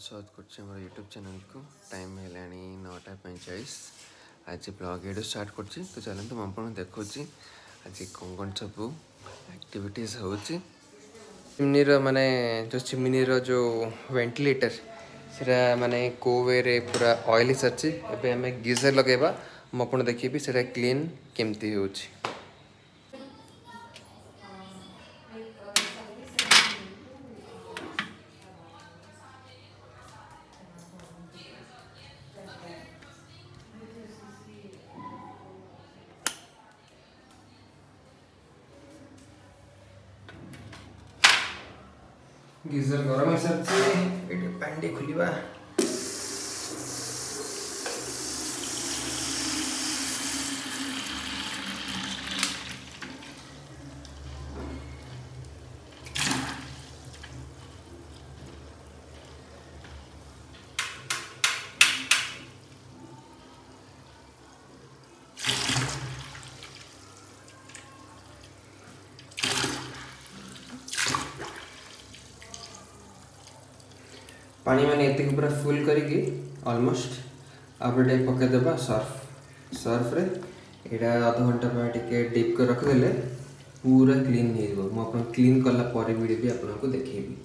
स्वागत करूट्यूब चेल को टाइम है नौटा पैंचाइस आज ब्लग ये स्टार्ट कर चलते मुझे देखा आज कौन कौन सब आक्टिविटीज हो चिमनीर मानने जो चिमनीर जो वेन्टिलेटर से मानने को वे पूरा ऑयलिश अच्छे एवं आम लगे मुझे देखिए से क्लीन केमती हो ଗିଜର ଗରମ ହେଇସାରିଛି ଏଠି ପାଣିଟି ଖୋଲିବା पा मैंने ये पूरा फुल करी अलमोस्ट आप पकईदे सर्फ सर्फ्रे यहाँ अध घंटा पर डिप कर रखीदे पूरा क्लीन हो क्लीन कला भी आपको देखेबी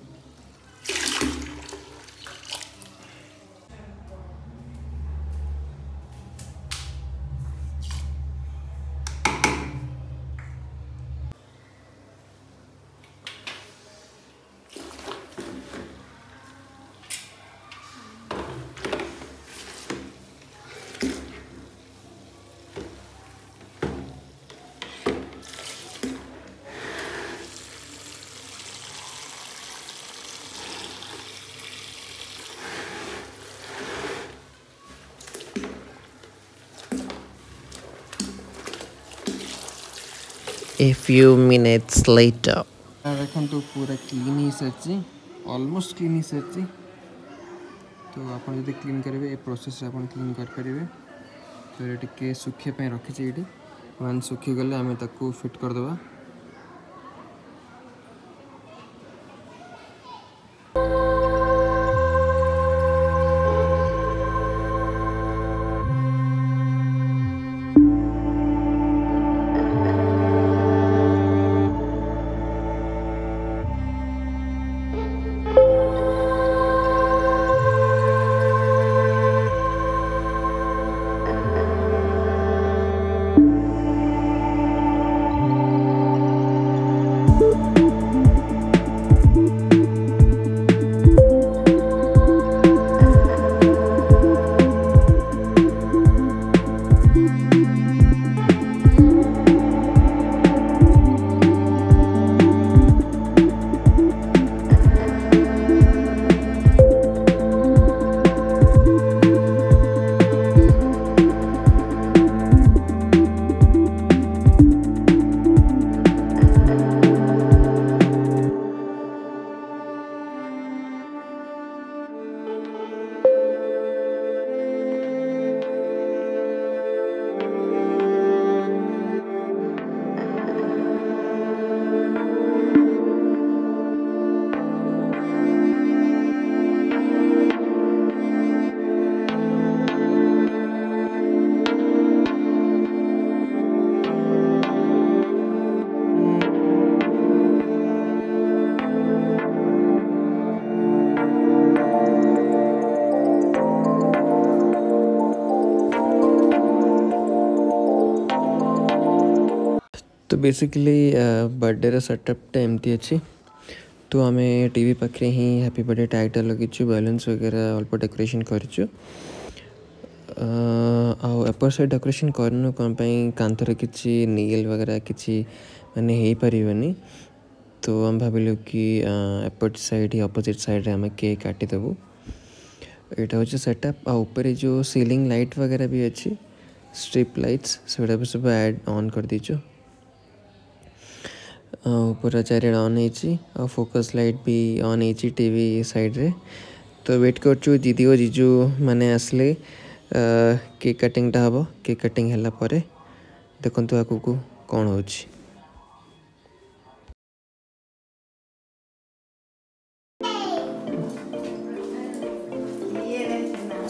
A few minutes later. এখন তো পুরা ক্লিন ହେଇସାରିଛି অলমোস্ট ক্লিন ହେଇସାରିଛି তো ଆପଣ ଯଦି କ୍ଲିନ୍ କରିବେ ଏ ପ୍ରୋସେସ୍ରେ ଆପଣ କ୍ଲିନ୍ କରିପାରିବେ ତ ଟିକେ ଶୁଖିବା ପାଇଁ ରଖିଛି ଏଇଠି ୱାନ୍ ଶୁଖିଗଲେ ଆମେ ତାକୁ ଫିଟ୍ କରିଦେବା तो बेसिकली बर्थडे रे सेटअप टाइम थी अच्छी तो आमे टीवी पकरे ही हैप्पी बर्थडे टैग डाल लगे छु बैलेंस वगैरह अल्प डेकोरेशन कर छु अ आ अपर साइड डेकोरेशन करनो कोन पई कांथरे किछि नील वगैरह किछि माने हेई परिवनी तो हम भाबिलु कि अपर साइड ही अपोजिट साइड रे हम केक काटि देबो एटा होछ सेटअप आ ऊपर जो सीलिंग लाइट वगैरह भी अच्छी स्ट्रिप लाइट्स सब सब ऐड ऑन कर दीछु पूरा चार अन फोकस लाइट भी अन टीवी साइड रे तो वेट कर दीदी और जीजू मैंने आसले केक कटिंग टा हम केक कटिंग है देखु आग को कौन हो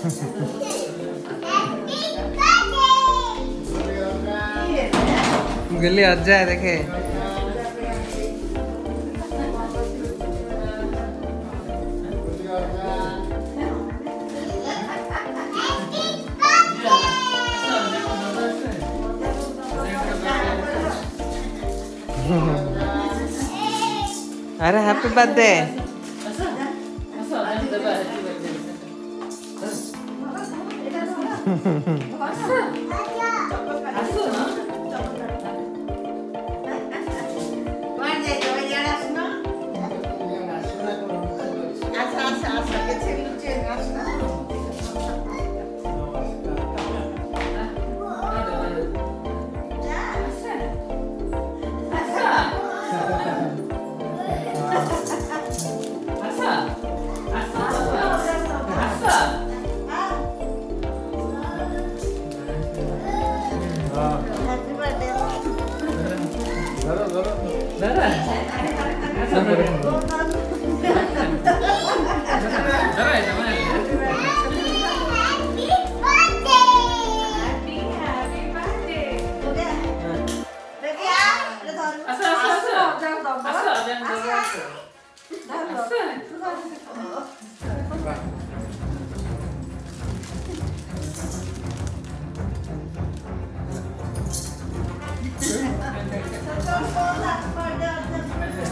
गली आज देखे अरे हैप्पी बर्थडे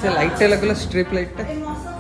ऐसे लाइट है लगलो स्ट्रिप लाइट है